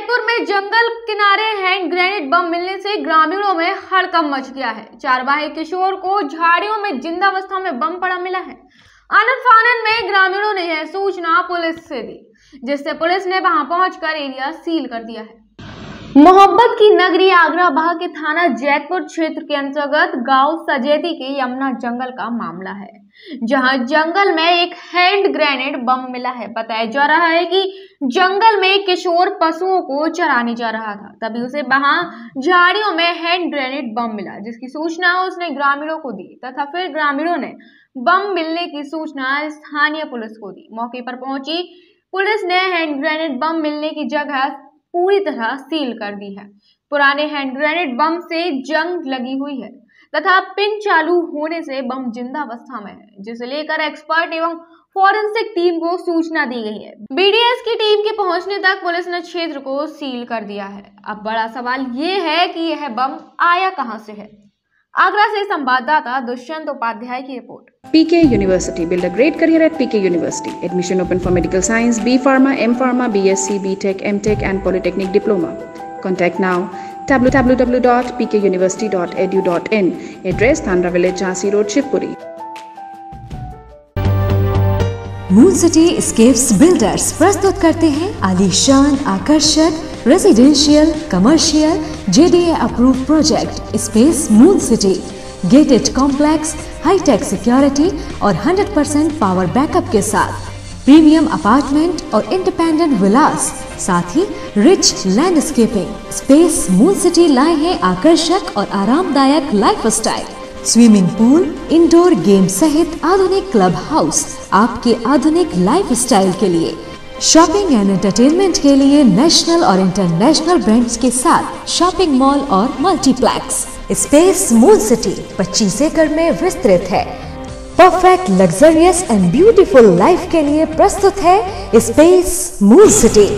में जंगल किनारे hand grenade बम मिलने से ग्रामीणों में हड़कम मच गया है। चारवाही किशोर को झाड़ियों में जिंदावस्था में बम पड़ा मिला है। आनंद फानन में ग्रामीणों ने यह सूचना पुलिस से दी, जिससे पुलिस ने वहाँ पहुंचकर एरिया सील कर दिया है। मोहब्बत की नगरी आगरा बाह के थाना जैतपुर क्षेत्र के अंतर्गत गाँव सजेती के यमुना जंगल का मामला है, जहाँ जंगल में एक हैंड ग्रेनेड बम मिला है। बताया जा रहा है कि जंगल में किशोर पशुओं को चराने जा रहा था। तभी उसे वहाँ झाड़ियों में हैंड ग्रेनेड बम मिला, जिसकी सूचना उसने ग्रामीणों को दी तथा फिर ग्रामीणों ने बम मिलने की सूचना स्थानीय पुलिस को दी। मौके पर पहुँची पुलिस ने हैंड ग्रेनेड बम मिलने की जगह पूरी तरह सील कर दी है। पुराने हैंड ग्रेनेड बम से जंग लगी हुई है तथा पिन चालू होने से बम ज़िंदा अवस्था में है, जिसे लेकर एक्सपर्ट एवं फॉरेंसिक टीम को सूचना दी गई है। बीडीएस की टीम के पहुँचने तक पुलिस ने क्षेत्र को सील कर दिया है। अब बड़ा सवाल ये है कि यह बम आया कहाँ से है? आगरा से संवाददाता दुष्यंत उपाध्याय की report. PK university build a great career at PK university admission open for medical science B pharma M pharma B S C B tech M tech and polytechnic diploma contact now in address Thanra village Jhansi road Shivpuri moon city scapes builders प्रस्तुत करते हैं आलीशान आकर्षक residential commercial JDA approve project space moon city gated complex hitech security और 100% power backup के साथ। Premium apartment और independent villas साथ ही rich landscaping space moon city लाए हैं आकर्षक और आरामदायक lifestyle swimming pool indoor game सहित आधुनिक क्लब हाउस आपके आधुनिक लाइफस्टाइल के लिए। शॉपिंग एंड एंटरटेनमेंट के लिए नेशनल और इंटरनेशनल ब्रांड्स के साथ शॉपिंग मॉल और मल्टीप्लेक्स स्पेस मूल सिटी 25 एकड़ में विस्तृत है। Perfect luxurious and beautiful life के लिए प्रस्तुत है स्पेस मूल सिटी